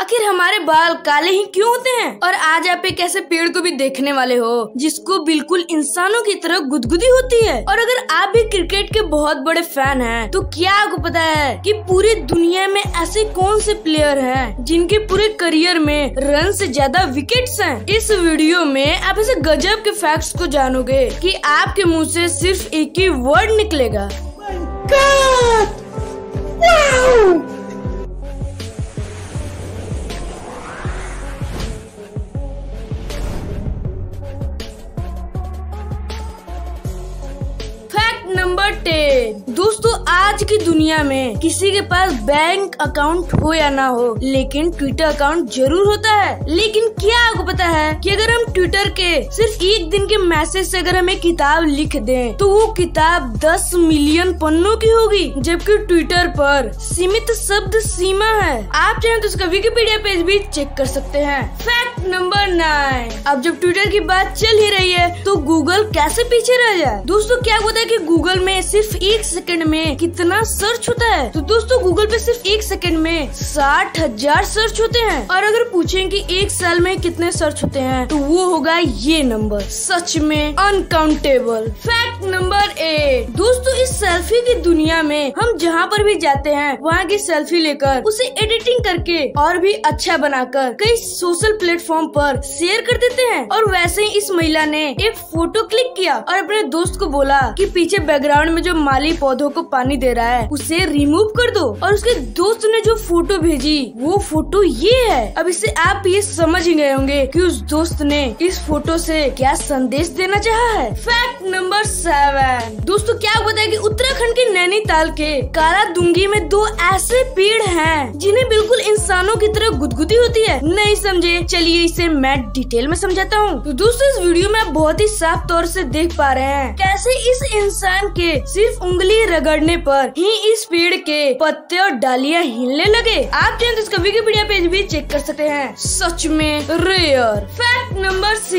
आखिर हमारे बाल काले ही क्यों होते हैं? और आज आप एक ऐसे पेड़ को भी देखने वाले हो, जिसको बिल्कुल इंसानों की तरह गुदगुदी होती है। और अगर आप भी क्रिकेट के बहुत बड़े फ़ैन हैं तो क्या आपको पता है कि पूरी दुनिया में ऐसे कौन से प्लेयर हैं, जिनके पूरे करियर में रन से ज़्यादा विकेट्स हैं? इस वीडियो में आप ऐसे गजब के फैक्ट्स को जानोगे कि आपके मुँह से सिर्फ़ एक ही वर्ड निकलेगा। Number ten. दोस्तों, आज की दुनिया में किसी के पास बैंक अकाउंट हो या ना हो, लेकिन ट्विटर अकाउंट ज़रूर होता है। लेकिन क्या आपको पता है कि अगर हम ट्विटर के सिर्फ़ एक दिन के मैसेज से अगर हमें किताब लिख दें तो वो किताब 10 मिलियन पन्नों की होगी, जबकि ट्विटर पर सीमित शब्द सीमा है। आप चाहें तो उसका विकिपीडिया पेज भी चेक कर सकते हैं। फैक्ट नंबर नाइन अब जब ट्विटर की बात चल ही रही है तो गूगल कैसे पीछे रह जाए? दोस्तों, क्या होता है की गूगल में सिर्फ़ एक सेकंड में कितना सर्च होता है? तो दोस्तों गूगल पे सिर्फ़ एक सेकंड में साठ हज़ार सर्च होते हैं। और अगर पूछें कि एक साल में कितने सर्च होते हैं तो वो होगा ये नंबर सच में अनकाउंटेबल फैक्ट नंबर एट दोस्तों इस सेल्फी की दुनिया में हम जहाँ पर भी जाते हैं, वहाँ की सेल्फी लेकर, उसे एडिटिंग करके और भी अच्छा बनाकर कई सोशल प्लेटफॉर्म पर शेयर कर देते हैं। और वैसे ही इस महिला ने एक फ़ोटो क्लिक किया और अपने दोस्त को बोला कि पीछे बैकग्राउंड में जो माली पौधों को पानी दे रहा है, उसे रिमूव कर दो। और उसके दोस्त ने जो फ़ोटो भेजी, वो फ़ोटो ये है। अब इससे आप ये समझ ही गए होंगे कि उस दोस्त ने इस फ़ोटो से क्या संदेश देना चाहा है। फैक्ट नंबर सेवन दोस्तों, क्या बताया कि उत्तराखंड के नैनीताल के काला दुंगी में दो ऐसे पेड़ हैं, जिन्हें बिल्कुल इंसानों की तरह गुदगुदी होती है। नहीं समझे? चलिए इसे मैं डिटेल में समझाता हूँ। तो दोस्तों, इस वीडियो में आप बहुत ही साफ़ तौर से देख पा रहे हैं कैसे इस इंसान के सिर्फ़ उंगली रगड़ने पर ही इस पेड़ के पत्ते और डालियाँ हिलने लगे। आप चाहें तो इसका विकिपीडिया पेज भी चेक कर सकते हैं। सच में रेयर फैक्ट नंबर सिक्स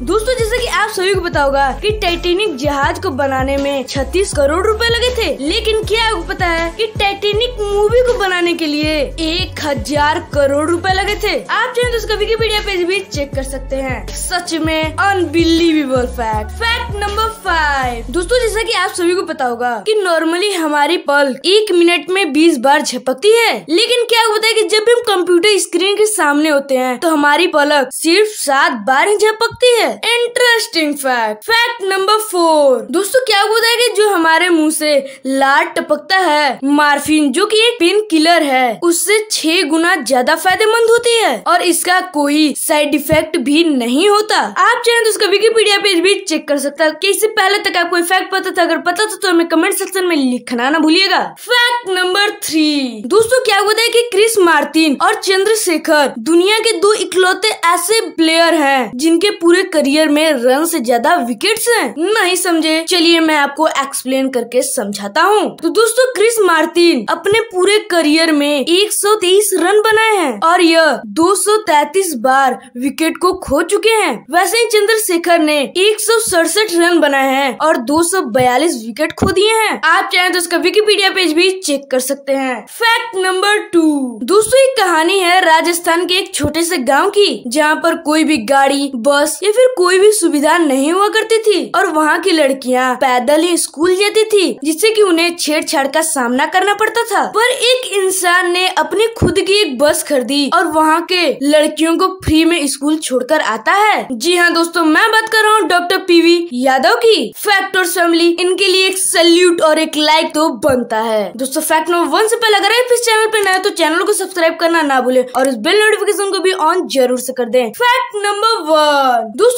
दोस्तों, जैसे कि आप सभी को पता होगा कि टाइटेनिक जहाज़ को बनाने में 36 करोड़ रुपए लगे थे। लेकिन क्या आपको पता है कि टाइटेनिक मूवी को बनाने के लिए एक हज़ार करोड़ रुपए लगे थे? आप चाहे तो उसका विकिपीडिया पेज भी चेक कर सकते हैं। सच में unbelievable fact fact number five दोस्तों, जैसा की आप सभी को पता होगा कि नॉर्मली हमारी पल एक मिनट में बीस बार झपकती है। लेकिन क्या होता है कि जब हम कंप्यूटर स्क्रीन के सामने होते हैं तो हमारी पलक सिर्फ़ सात बार ही झपकती है? Interesting fact fact number four दोस्तों, क्या होता है कि जो हमारे मुँह से लार टपकता है, मार्फिन, जो कि एक पेन किलर है, उससे छह गुना ज़्यादा फ़ायदेमंद होती है और इसका कोई साइड इफ़ेक्ट भी नहीं होता। आप चाहें तो उसका विकीपीडिया पेज भी चेक कर सकता है। कि इससे पहले तक आपको फैक्ट पता था, अगर पता था तो हमें कमेंट सेक्शन में लिखना ना भूलिएगा। फैक्ट नंबर थ्री दोस्तों, क्या होता है कि क्रिस मार्टिन और चंद्रशेखर दुनिया के दो इकलौते ऐसे प्लेयर हैं, जिनके पूरे करियर में रन से ज़्यादा विकेट्स हैं। नहीं समझे? चलिए मैं आपको एक्सप्लेन करके समझाता हूँ। तो दोस्तों, क्रिस मार्टिन अपने पूरे करियर में 123 रन बनाए हैं और यह 233 बार विकेट को खो चुके हैं। वैसे ही चंद्रशेखर ने एक सौ सड़सठ रन बनाए हैं और 242 विकेट खो दिए हैं। आप चाहें तो उसका विकिपीडिया पेज भी चेक कर सकते हैं। फैक्ट नंबर टू दोस्तों, एक कहानी है राजस्थान के एक छोटे से गाँव की, जहाँ पर कोई भी गाड़ी, बस या फिर कोई भी सुविधा नहीं हुआ करती थी। और वहाँ की लड़कियाँ पैदल ही स्कूल जाती थी, जिससे कि उन्हें छेड़छाड़ का सामना करना पड़ता था। पर एक इंसान ने अपनी खुद की एक बस खरीदी और वहाँ के लड़कियों को फ्री में स्कूल छोड़कर आता है। जी हाँ दोस्तों, मैं बात कर रहा हूँ डॉक्टर पीवी यादव की। फैक्ट और फैमिली, इनके लिए एक सल्यूट और एक लाइक तो बनता है। दोस्तों, फैक्ट नंबर वन से पहले अगर आप इस चैनल पे नए तो चैनल को सब्सक्राइब करना ना भूले और इस बेल नोटिफिकेशन को भी ऑन ज़रूर से कर दें। फैक्ट नंबर वन, दोस्तों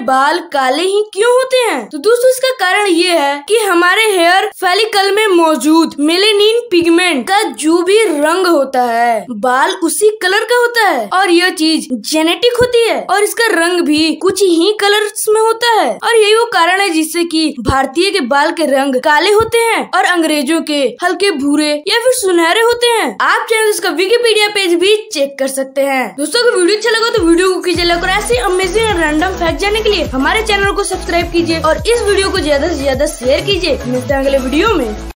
बाल काले ही क्यों होते हैं? तो दोस्तों, इसका कारण ये है कि हमारे हेयर फेलिकल में मौजूद मेलेनिन पिगमेंट का जो भी रंग होता है, बाल उसी कलर का होता है और यह चीज़ जेनेटिक होती है और इसका रंग भी कुछ ही कलर में होता है। और यही वो कारण है जिससे कि भारतीय के बाल के रंग काले होते हैं और अंग्रेज़ों के हल्के भूरे या फिर सुनहरे होते हैं। आप चाहे इसका विकीपीडिया पेज भी चेक कर सकते हैं। दोस्तों, अगर वीडियो अच्छा लगा तो वीडियो को कीजिए और ऐसे अमेजिंग रैंडम फैक्ट जानने के लिए हमारे चैनल को सब्सक्राइब कीजिए और इस वीडियो को ज़्यादा से ज़्यादा शेयर कीजिए। मिलते हैं अगले वीडियो में।